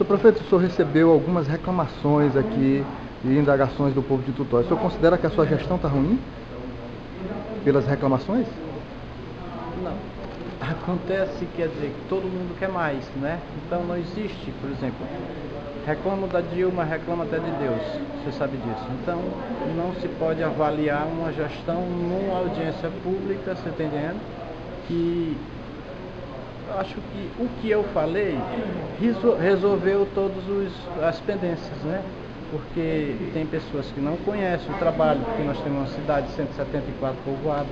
Senhor prefeito, o senhor recebeu algumas reclamações aqui e indagações do povo de Tutóia. O senhor considera que a sua gestão está ruim? Pelas reclamações? Não. Acontece, quer dizer, que todo mundo quer mais, né? Então não existe, por exemplo, reclamo da Dilma, reclama até de Deus, você sabe disso. Então não se pode avaliar uma gestão numa audiência pública, você está entendendo? E acho que o que eu falei resolveu todas as pendências, né? Porque tem pessoas que não conhecem o trabalho, porque nós temos uma cidade de 174 povoados.